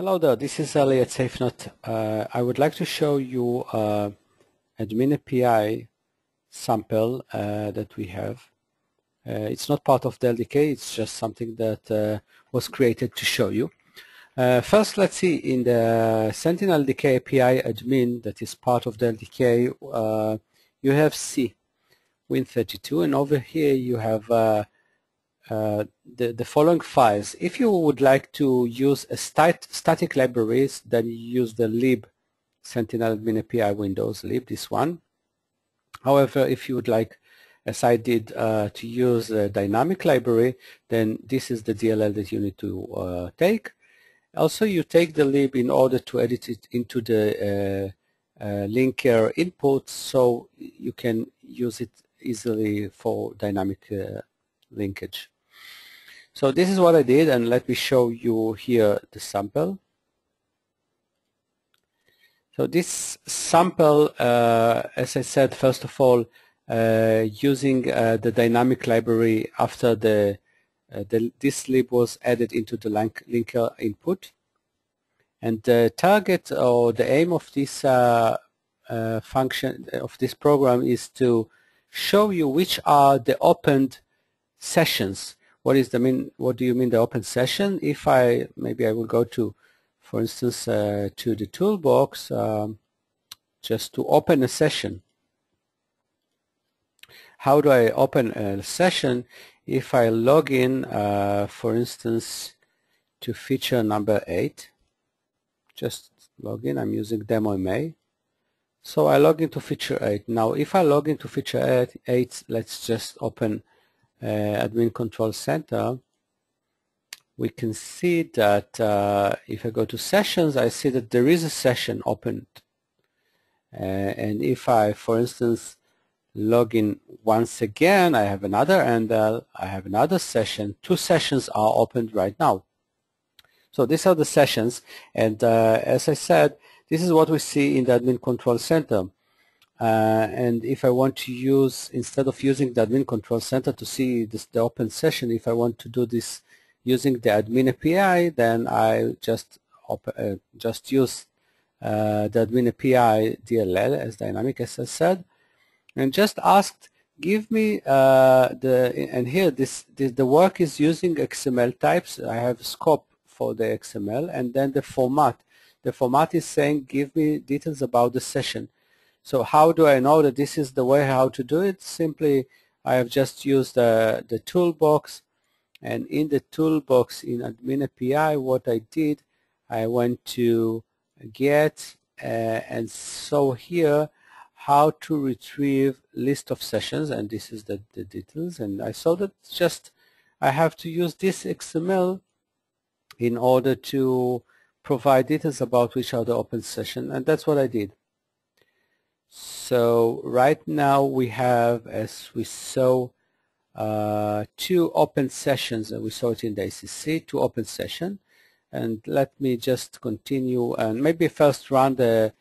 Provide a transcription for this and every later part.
Hello there, this is Ali at SafeNet. Uh, I would like to show you uh, admin API sample uh, that we have. Uh, it's not part of the LDK, it's just something that uh, was created to show you. Uh, first, let's see in the Sentinel LDK API admin that is part of the LDK, you have C, Win32, and over here you have uh, the, the following files. If you would like to use a stat static libraries, then you use the lib Sentinel Admin API Windows lib, this one. However, if you would like, as I did, uh, to use a dynamic library, then this is the DLL that you need to uh, take. Also, you take the lib in order to edit it into the uh, uh, linker input so you can use it easily for dynamic linkage. So this is what I did and let me show you here the sample. So this sample, uh, as I said, first of all, uh, using uh, the dynamic library after the, uh, the, this lib was added into the link, linker input. And the target or the aim of this uh, uh, function of this program is to show you which are the opened sessions what is the mean what do you mean the open session? If I maybe I will go to for instance uh, to the toolbox um, just to open a session. How do I open a session? If I log in uh, for instance to feature number 8 just log in I'm using DEMOMA. So I log into feature 8 now if I log into feature 8, 8 let's just open admin control center, we can see that uh, if I go to sessions, I see that there is a session opened. Uh, and if I, for instance, log in once again, I have another and I have another session. Two sessions are opened right now. So these are the sessions. And uh, as I said, this is what we see in the admin control center. Uh, and if I want to use, instead of using the admin control center to see this, the open session, if I want to do this using the admin API, then I just uh, just use uh, the admin API DLL as dynamic as I said, and just asked, give me uh, the, and here this, this, the work is using XML types. I have scope for the XML, and then the format. The format is saying, give me details about the session. So how do I know that this is the way how to do it? Simply, I have just used the, the toolbox and in the toolbox in admin API, what I did, I went to get uh, and so here how to retrieve list of sessions and this is the, the details and I saw that just I have to use this XML in order to provide details about which are the open session and that's what I did. So right now we have, as we saw, uh, two open sessions, and we saw it in the ACC, two open session. And let me just continue and maybe first run the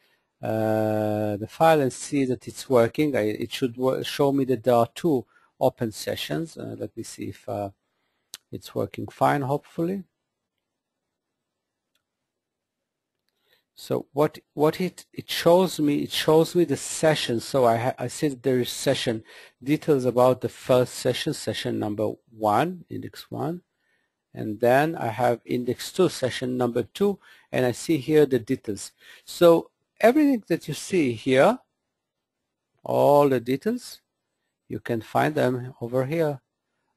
uh, the file and see that it's working. I, it should show me that there are two open sessions. Uh, let me see if uh, it's working fine, hopefully. So what what it it shows me it shows me the session. So I I see that there is session details about the first session, session number one, index one, and then I have index two, session number two, and I see here the details. So everything that you see here, all the details, you can find them over here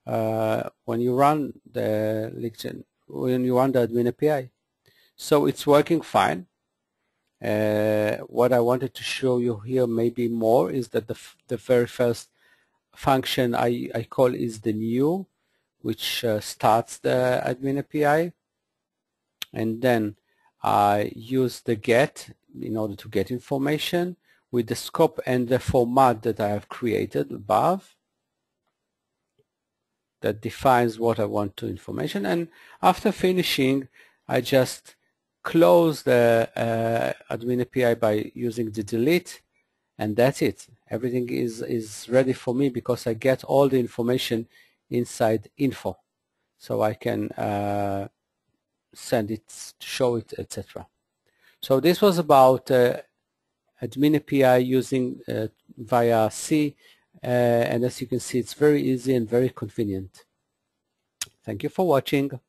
uh, when you run the LinkedIn when you run the admin API. So it's working fine uh, what I wanted to show you here maybe more is that the, the very first function I, I call is the new, which uh, starts the admin API. And then I use the get in order to get information with the scope and the format that I have created above that defines what I want to information. And after finishing, I just close the uh, admin API by using the delete and that's it. Everything is, is ready for me because I get all the information inside info. So I can uh, send it, show it, etc. So this was about uh, admin API using uh, via C uh, and as you can see it's very easy and very convenient. Thank you for watching.